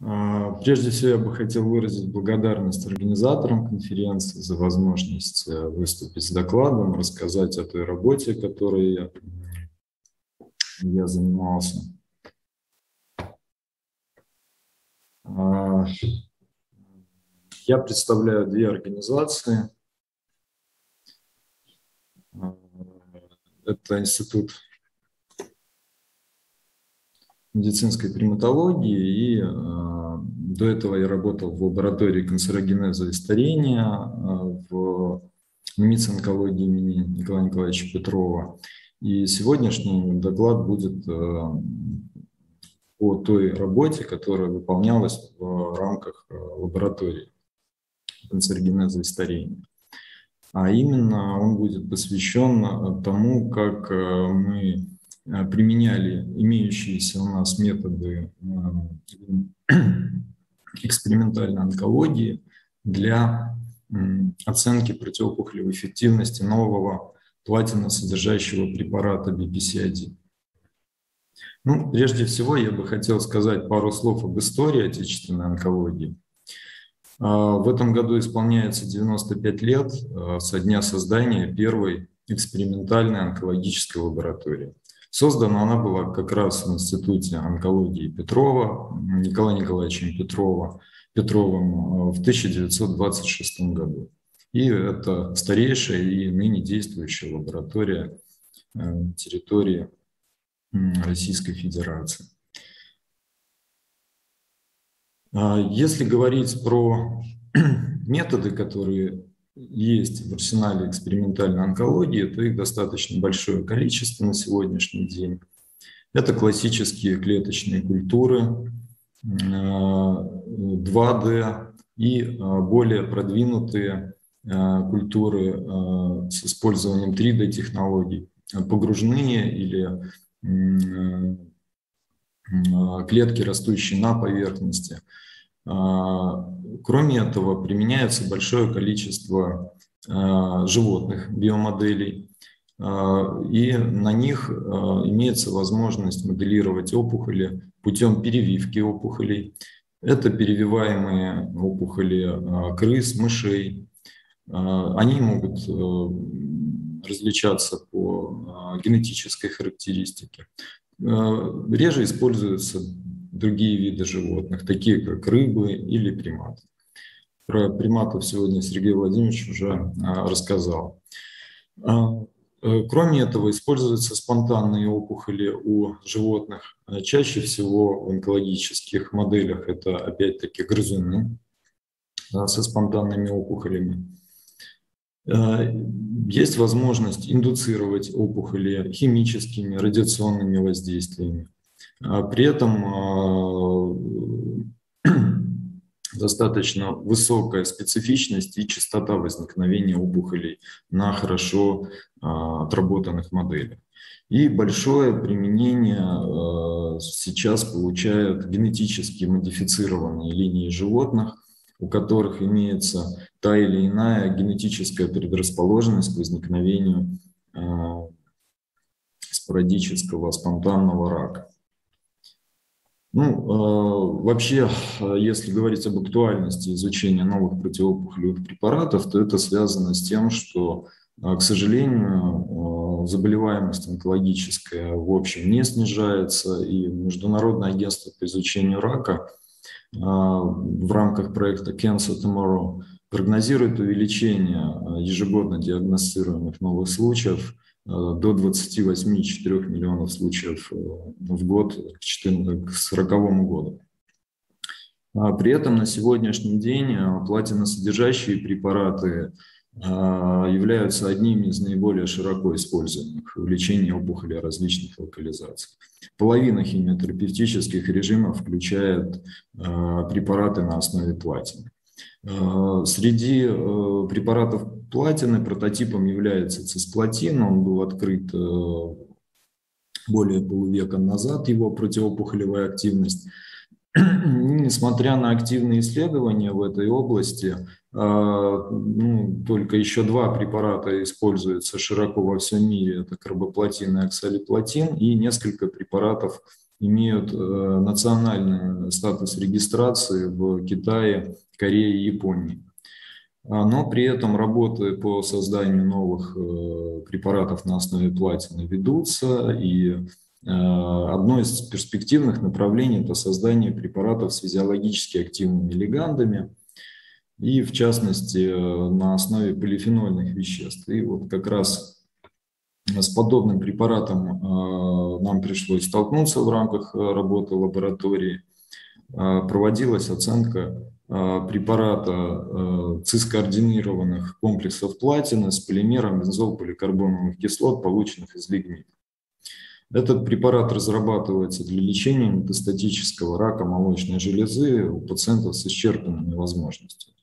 А, прежде всего, я бы хотел выразить благодарность организаторам конференции за возможность э, выступить с докладом, рассказать о той работе, которой я занимался. А, я представляю две организации. А, это Институт медицинской приматологии, и э, до этого я работал в лаборатории канцерогенеза и старения э, в больнице онкологии имени Николая Николаевича Петрова. И сегодняшний доклад будет э, о той работе, которая выполнялась в рамках лаборатории канцерогенеза и старения. А именно он будет посвящен тому, как мы применяли имеющиеся у нас методы э, экспериментальной онкологии для оценки противоопухолевой эффективности нового платиносодержащего препарата BPC-1. Ну, прежде всего, я бы хотел сказать пару слов об истории отечественной онкологии. Э, в этом году исполняется 95 лет со дня создания первой экспериментальной онкологической лаборатории. Создана она была как раз в Институте онкологии Петрова, Николая Николаевичем Петрова, Петровым э, в 1926 году. И это старейшая и ныне действующая лаборатория э, территории Российской Федерации. А если говорить про методы, которые есть в арсенале экспериментальной онкологии, то их достаточно большое количество на сегодняшний день. Это классические клеточные культуры, 2D э, и э, более продвинутые э, культуры с использованием 3D-технологий, погружные или клетки, растущие на поверхности – кроме этого, применяется большое количество а, животных биомоделей, а, и на них имеется возможность моделировать опухоли путем перевивки опухолей. Это перевиваемые опухоли крыс, мышей. Они могут различаться по генетической характеристике. Реже используются другие виды животных, такие как рыбы или приматы. Про приматов сегодня Сергей Владимирович уже а, рассказал. А, э, кроме этого, используются спонтанные опухоли у животных. А, чаще всего в онкологических моделях это опять-таки грызуны со спонтанными опухолями. Есть возможность индуцировать опухоли химическими, радиационными воздействиями. А при этом а, достаточно высокая специфичность и частота возникновения опухолей на хорошо а, отработанных моделях. И большое применение сейчас получают генетически модифицированные линии животных, у которых имеется та или иная генетическая предрасположенность к возникновению спорадического спонтанного рака. Ну, э, вообще, если говорить об актуальности изучения новых противоопухолевых препаратов, то это связано с тем, что, э, к сожалению, э, заболеваемость онкологическая в общем не снижается, и Международное агентство по изучению рака в рамках проекта Cancer Tomorrow прогнозирует увеличение ежегодно диагностируемых новых случаев – Э, до 28,4 миллионов случаев э, в год к 2040 году. А при этом на сегодняшний день э, платиносодержащие препараты являются одними из наиболее широко используемых в лечении опухоли различных локализаций. Половина химиотерапевтических режимов включает препараты на основе платины. Среди препаратов платины. Прототипом является цисплатин. Он был открыт э, более полувека назад, его противоопухолевая активность. Несмотря на активные исследования в этой области, э, ну, только еще два препарата используются широко во всем мире. Это карбоплатин и оксалиплатин, и несколько препаратов имеют национальный статус регистрации в Китае, Корее и Японии. А, но при этом работы по созданию новых препаратов на основе платины ведутся, и одно из перспективных направлений – это создание препаратов с физиологически активными легандами, и в частности на основе полифенольных веществ. И вот как раз с подобным препаратом э, нам пришлось столкнуться в рамках э, работы лаборатории. Э, проводилась оценка препарата цискоординированных комплексов платины с полимером бензолполикарбоновых кислот, полученных из лигнита. Этот препарат разрабатывается для лечения метастатического рака молочной железы у пациентов с исчерпанными возможностями.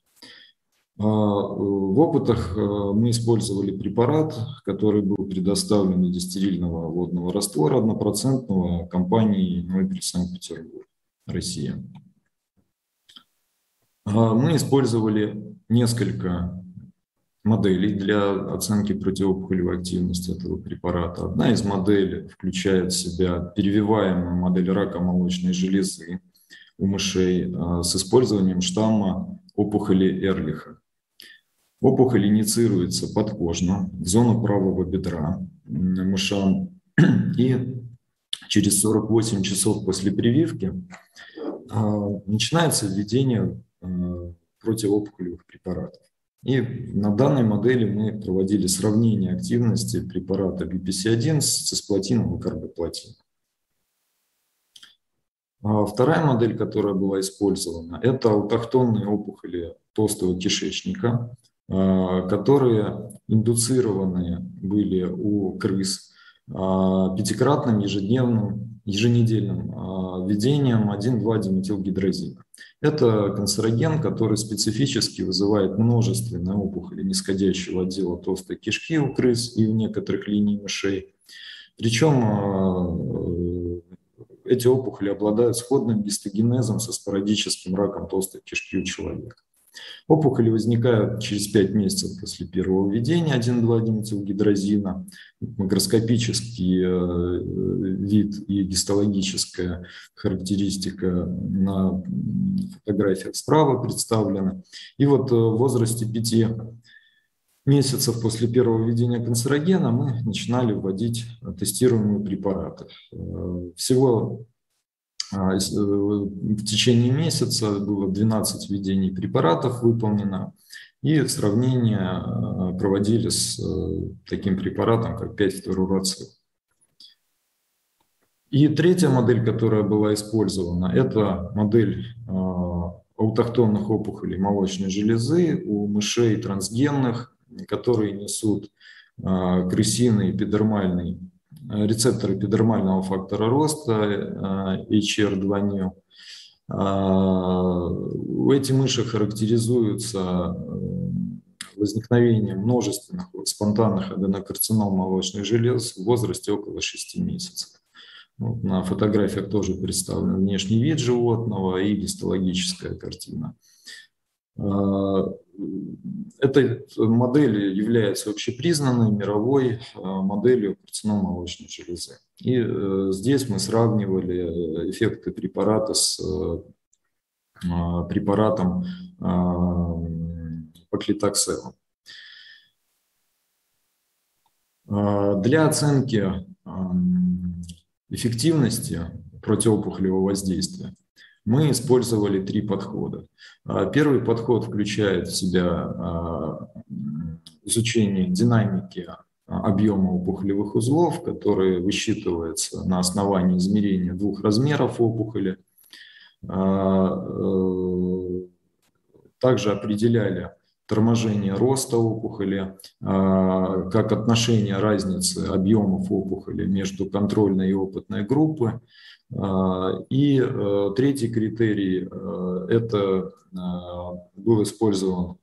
А, в опытах а, мы использовали препарат, который был предоставлен из дистерильного водного раствора однопроцентного компании Нобель Санкт-Петербург, Россия. А, мы использовали несколько моделей для оценки противоопухолевой активности этого препарата. Одна из моделей включает в себя перевиваемую модель рака молочной железы у мышей с использованием штамма опухоли Эрлиха. Опухоль инициируется подкожно, в зону правого бедра мышам, и через 48 часов после прививки а, начинается введение а, противоопухолевых препаратов. И на данной модели мы проводили сравнение активности препарата BPC-1 с цисплатином и карбоплатином. А вторая модель, которая была использована, это аутохтонные опухоли толстого кишечника, которые индуцированы были у крыс а, пятикратным ежедневным, еженедельным а, введением 1,2-диметилгидрозина. Это канцероген, который специфически вызывает множественные опухоли нисходящего отдела толстой кишки у крыс и у некоторых линий мышей. Причем эти опухоли обладают сходным гистогенезом со спорадическим раком толстой кишки у человека. Опухоли возникают через 5 месяцев после первого введения 1,2-диметилгидрозина. Макроскопический э, вид и гистологическая характеристика на фотографиях справа представлены. И вот э, в возрасте 5 месяцев после первого введения канцерогена мы начинали вводить тестируемые препараты. Э, всего в течение месяца было 12 введений препаратов выполнено, и сравнение а, проводили с э, таким препаратом, как 5-фторурацил. И третья модель, которая была использована, это модель а, аутохтонных опухолей молочной железы у мышей трансгенных, которые несут крысиный эпидермальный Э, рецепторы эпидермального фактора роста HR2-NEO. Э, э, эти мыши характеризуются возникновением множественных спонтанных аденокарцином молочных желез в возрасте около 6 месяцев. Вот на фотографиях тоже представлен внешний вид животного и гистологическая картина. Эта модель является общепризнанной мировой а, моделью карцином-молочной железы. И э, здесь мы сравнивали эффекты препарата с препаратом поклитокселом. Для оценки эффективности противоопухолевого воздействия мы использовали три подхода. А, первый подход включает в себя а, изучение динамики объема опухолевых узлов, который высчитывается на основании измерения двух размеров опухоли. А, э, также определяли торможение роста опухоли, как отношение разницы объемов опухоли между контрольной и опытной группой, а, и э, третий критерий э, – это а, был использован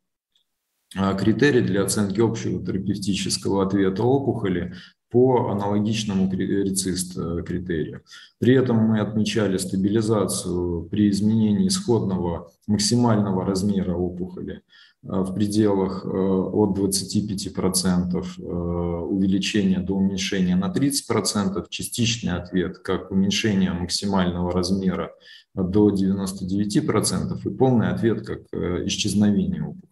а, критерий для оценки общего терапевтического ответа опухоли по аналогичному рецист э, критерию. При этом мы отмечали стабилизацию при изменении исходного максимального размера опухоли в пределах от 25% увеличения до уменьшения на 30%, частичный ответ как уменьшение максимального размера до 99% и полный ответ как исчезновение опухоли.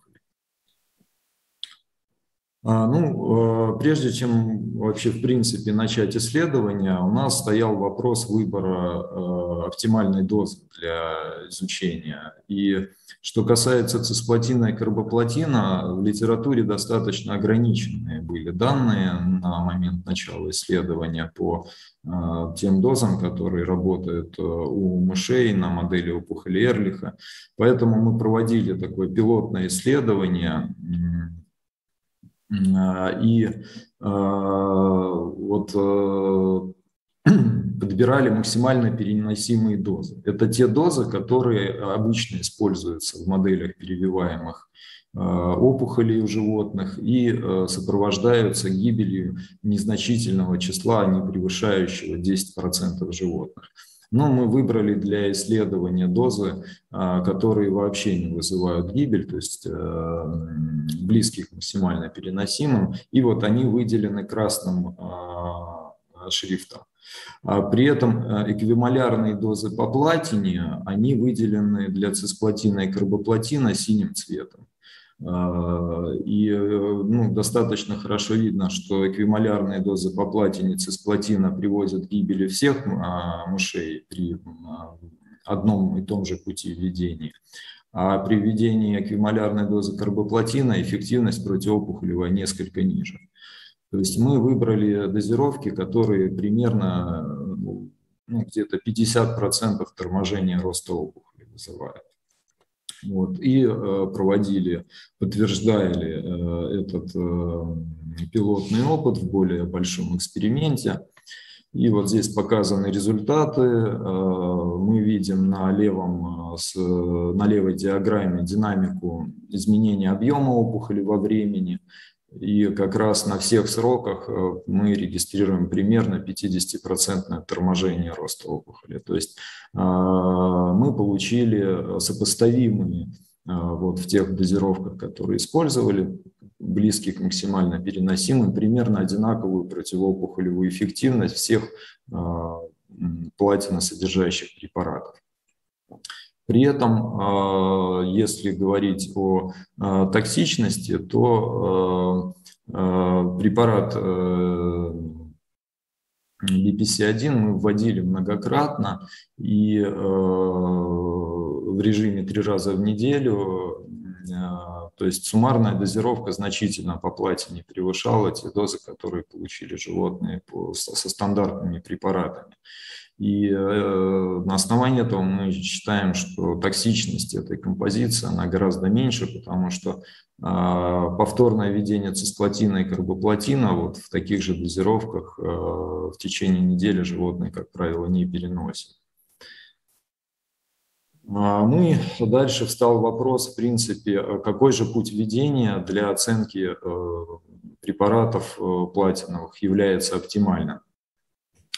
А, ну, э, прежде чем вообще в принципе начать исследование, у нас стоял вопрос выбора э, оптимальной дозы для изучения. И что касается цисплатина и карбоплатина, в литературе достаточно ограниченные были данные на момент начала исследования по э, тем дозам, которые работают у мышей на модели опухоли Эрлиха. Поэтому мы проводили такое пилотное исследование и а, вот э, подбирали максимально переносимые дозы. Это те дозы, которые обычно используются в моделях перевиваемых а, опухолей у животных и э, сопровождаются гибелью незначительного числа, не превышающего 10% животных. Но мы выбрали для исследования дозы, а, которые вообще не вызывают гибель, то есть э, близких к максимально переносимым. И вот они выделены красным а, шрифтом. А при этом э, эквимолярные дозы по платине, они выделены для цисплатина и карбоплатина синим цветом. А, и э, ну, достаточно хорошо видно, что эквимолярные дозы по платине цисплатина приводят к гибели всех а, мышей при а, одном и том же пути введения. А при введении эквимолярной дозы карбоплатина эффективность противоопухолевая несколько ниже. То есть мы выбрали дозировки, которые примерно ну, где-то 50% торможения роста опухоли вызывают. Вот, и э, проводили, подтверждали э, этот э, пилотный опыт в более большом эксперименте. И вот здесь показаны результаты. Мы видим на, левом, на левой диаграмме динамику изменения объема опухоли во времени – и как раз на всех сроках э, мы регистрируем примерно 50% торможение роста опухоли. То есть а, мы получили сопоставимые а, вот в тех дозировках, которые использовали, близкие к максимально переносимым, примерно одинаковую противоопухолевую эффективность всех а, платиносодержащих препаратов. При этом, а, если говорить о а, токсичности, то а, препарат BPC-1 мы вводили многократно и в режиме три раза в неделю, то есть суммарная дозировка значительно по плате не превышала те дозы, которые получили животные со стандартными препаратами. И э, на основании этого мы считаем, что токсичность этой композиции она гораздо меньше, потому что а, повторное введение цисплатина и карбоплатина вот в таких же дозировках э, в течение недели животные, как правило, не переносят. А, ну дальше встал вопрос, в принципе, какой же путь введения для оценки э, препаратов платиновых является оптимальным.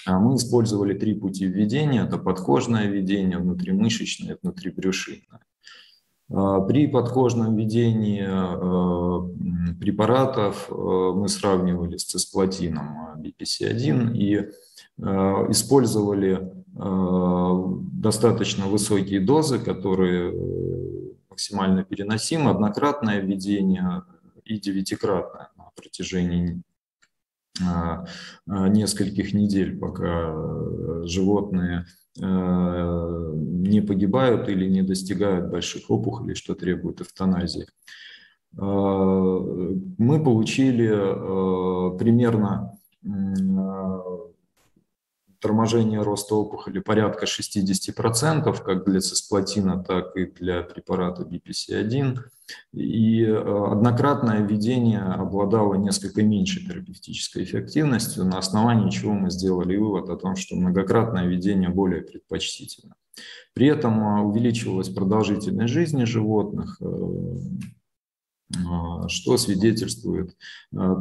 А мы использовали три пути введения. Это подкожное введение, внутримышечное, внутрибрюшинное. А, при подкожном введении а, препаратов мы сравнивали с цисплатином BPC-1 и использовали достаточно высокие дозы, которые максимально переносимы, однократное введение и девятикратное на протяжении нескольких недель, пока э, животные э, не погибают или не достигают больших опухолей, что требует эвтаназии. Мы получили э, примерно торможение роста опухоли порядка 60%, как для цисплатина, так и для препарата BPC-1. И э, однократное введение обладало несколько меньшей терапевтической эффективностью, на основании чего мы сделали вывод о том, что многократное введение более предпочтительно. При этом э, увеличивалась продолжительность жизни животных, э, что свидетельствует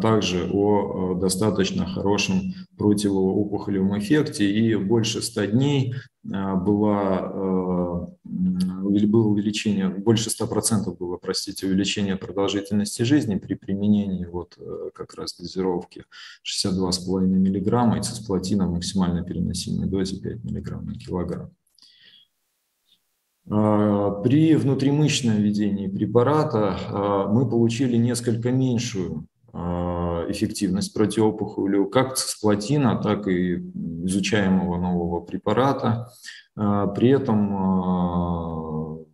также о достаточно хорошем противоопухолевом эффекте. И больше 100 дней было, было увеличение, больше 100% было, простите, увеличение продолжительности жизни при применении вот как раз дозировки 62,5 мг и цисплатина в максимально переносимой дозе 5 мг на килограмм. А, при внутримышечном введении препарата а, мы получили несколько меньшую а, эффективность противоопухолевую как цисплатина, так и изучаемого нового препарата. При этом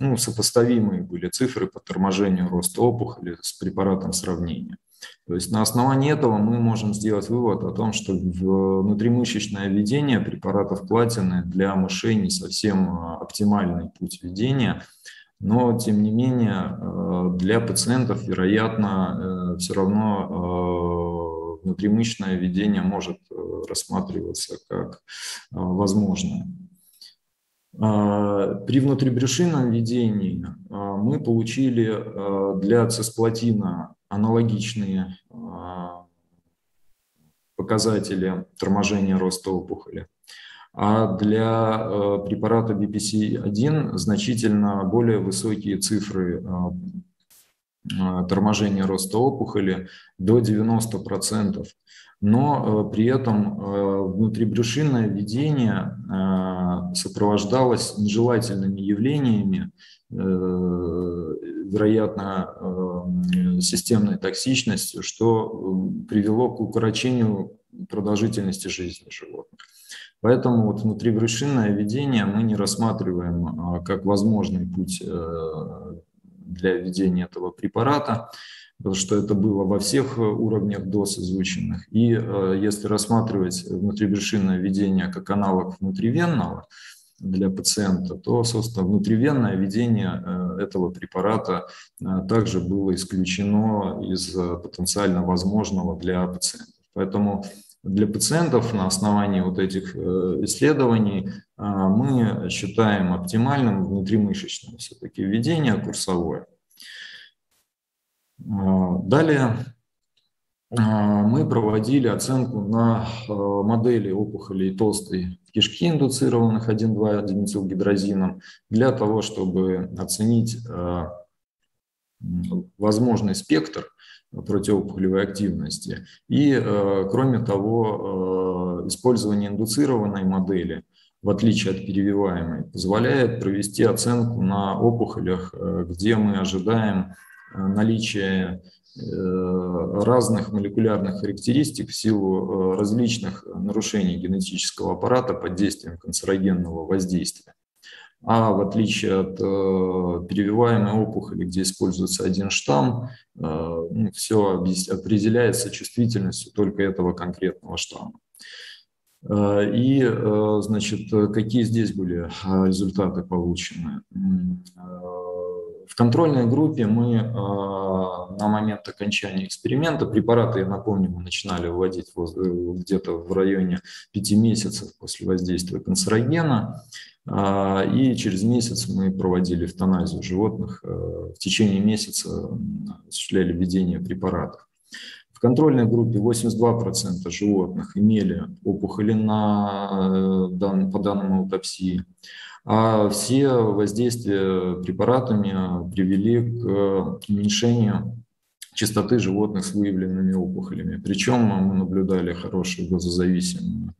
ну, сопоставимые были цифры по торможению роста опухоли с препаратом сравнения. То есть на основании этого мы можем сделать вывод о том, что внутримышечное введение препаратов платины для мышей не совсем а, оптимальный путь введения, но тем не менее э, для пациентов, вероятно, э, все равно э, внутримышечное введение может рассматриваться как возможное. При внутрибрюшинном введении мы получили для цисплатина аналогичные а, показатели торможения роста опухоли. А для э, препарата BPC-1 значительно более высокие цифры а, торможения роста опухоли до 90%. Но э, при этом э, внутрибрюшинное введение сопровождалось нежелательными явлениями, вероятно, э, системной токсичностью, что привело к укорочению продолжительности жизни животных. Поэтому вот внутриврышинное введение мы не рассматриваем как возможный путь э, для введения этого препарата, потому что это было во всех уровнях доз изученных. И э, если рассматривать внутриврышинное введение как аналог внутривенного, для пациента, то, собственно, внутривенное введение э, этого препарата э, также было исключено из э, потенциально возможного для пациентов. Поэтому для пациентов на основании вот этих исследований мы считаем оптимальным внутримышечное все-таки введение курсовое. Далее мы проводили оценку на модели опухолей толстой кишки, индуцированных 1,2 диметилгидрозином, для того, чтобы оценить э, возможный спектр противоопухолевой активности. И, э, кроме того, э, использование индуцированной модели, в отличие от перевиваемой, позволяет провести оценку на опухолях, где мы ожидаем наличие Э, разных молекулярных характеристик в силу э, различных нарушений генетического аппарата под действием канцерогенного воздействия. А в отличие от э, перевиваемой опухоли, где используется один штамм, ну, все определяется чувствительностью только этого конкретного штамма. И, значит, какие здесь были результаты получены? В контрольной группе мы на момент окончания эксперимента, препараты, я напомню, мы начинали вводить где-то в районе 5 месяцев после воздействия канцерогена, и через месяц мы проводили эвтаназию животных, а, в течение месяца осуществляли введение препаратов. В контрольной группе 82% животных имели опухоли на, э, по данным аутопсии, а все воздействия препаратами привели к уменьшению частоты животных с выявленными опухолями. Причем мы наблюдали хорошую дозозависимую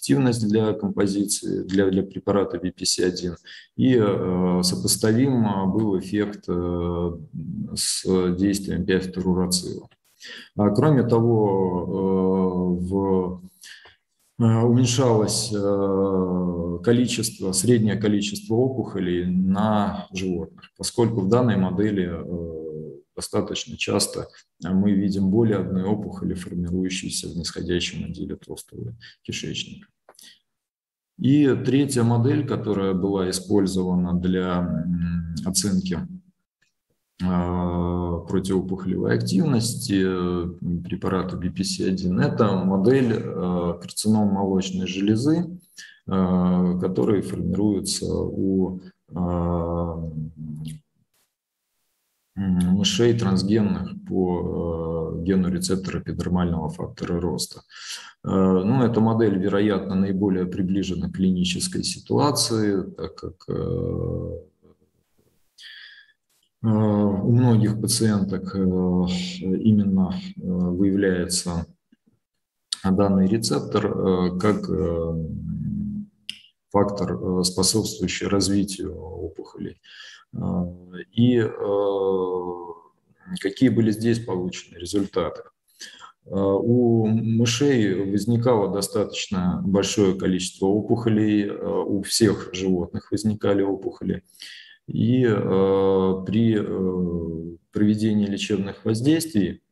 э, активность для композиции, для, для препарата BPC-1. И э, сопоставим был эффект э, с действием пиафторурацила. А, кроме того, э, в Э, уменьшалось э, количество, среднее количество опухолей на животных, поскольку в данной модели э, достаточно часто мы видим более одной опухоли, формирующейся в нисходящем отделе толстого кишечника. И третья модель, которая была использована для оценки противоопухолевой активности препарата BPC-1. Это модель карцином молочной железы, который формируется у мышей трансгенных по э, гену рецептора эпидермального фактора роста. Э, ну, эта модель, вероятно, наиболее приближена к клинической ситуации, так как э, у многих пациенток именно выявляется данный рецептор как фактор, способствующий развитию опухолей. А, и а, какие были здесь получены результаты? У мышей возникало достаточно большое количество опухолей, у всех животных возникали опухоли. И при э, проведении лечебных воздействий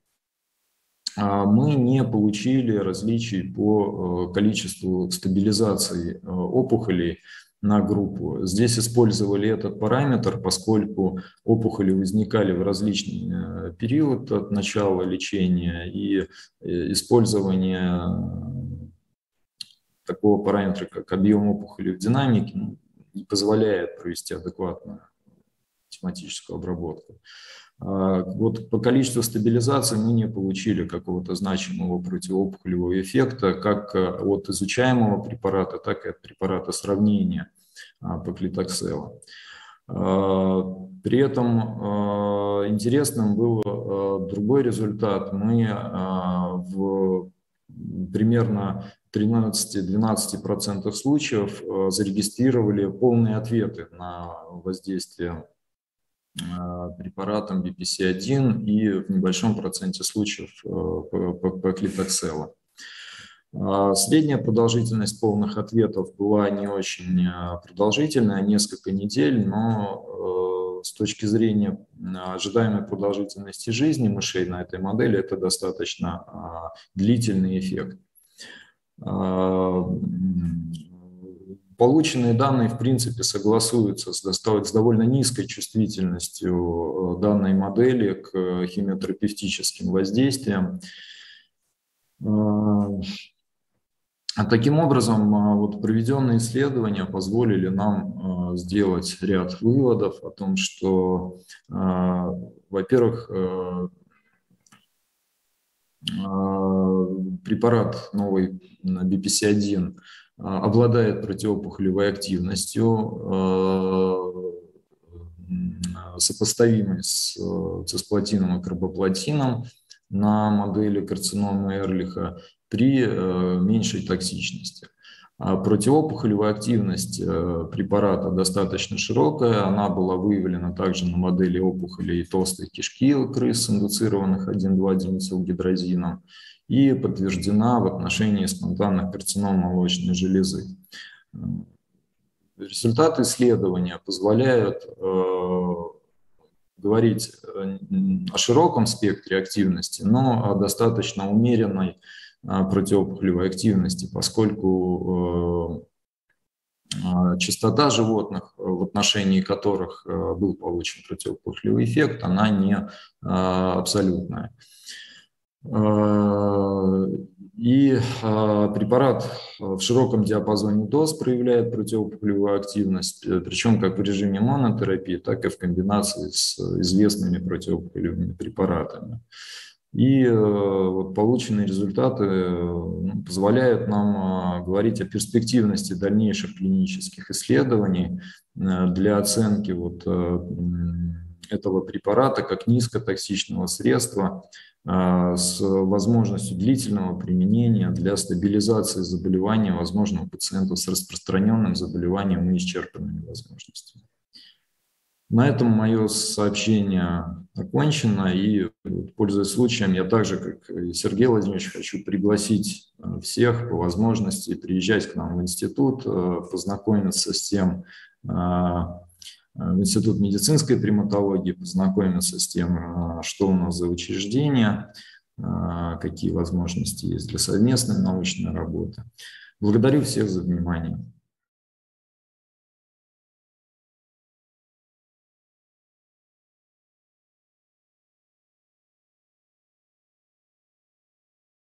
мы не получили различий по э, количеству стабилизации э, опухолей на группу. Здесь использовали этот параметр, поскольку опухоли возникали в различный э, период от начала лечения, и использование такого параметра, как объем опухоли в динамике, ну, не позволяет провести адекватную тематическую обработку. А, вот по количеству стабилизации мы не получили какого-то значимого противоопухолевого эффекта как э, от изучаемого препарата, так и от препарата сравнения а, по клитокселу. А, при этом интересным был другой результат. Мы в примерно 13-12% случаев зарегистрировали полные ответы на воздействие Э, препаратом BPC-1 и в небольшом проценте случаев э, по, по, по клитокселу. А средняя продолжительность полных ответов была не очень э, продолжительная, несколько недель, но с точки зрения ожидаемой продолжительности жизни мышей на этой модели это достаточно длительный эффект. Полученные данные, в принципе, согласуются с, с довольно низкой чувствительностью э, данной модели к химиотерапевтическим воздействиям. А таким образом, а, вот проведенные исследования позволили нам сделать ряд выводов о том, что, во-первых, э, препарат новый BPC-1 а, обладает противоопухолевой активностью, а, сопоставимой с цисплатином и карбоплатином на модели карциномы Эрлиха при э, меньшей токсичности. А противоопухолевая активность э, препарата достаточно широкая. Она была выявлена также на модели опухолей толстой кишки крыс, индуцированных 1,2-диметилгидрозином и подтверждена в отношении спонтанных карцином молочной железы. Результаты исследования позволяют э, говорить э, о широком спектре активности, но о достаточно умеренной э, противоопухолевой активности, поскольку э, частота животных, в отношении которых э, был получен противоопухолевый эффект, она не э, абсолютная. И а, препарат в широком диапазоне доз проявляет противоопухолевую активность, э, причем как в режиме монотерапии, так и в комбинации с известными противоопухолевыми препаратами. И э, вот полученные результаты ну, позволяют нам а, говорить о перспективности дальнейших клинических исследований э, для оценки вот этого препарата как низкотоксичного средства с возможностью длительного применения для стабилизации заболевания, возможно, у пациентов с распространенным заболеванием и исчерпанными возможностями. На этом мое сообщение окончено, и, пользуясь случаем, я также, как и Сергей Владимирович, хочу пригласить а, всех по возможности приезжать к нам в институт, а, познакомиться с тем, в Институт медицинской приматологии, познакомиться с тем, э, что у нас за учреждение, э, какие возможности есть для совместной научной работы. Благодарю всех за внимание.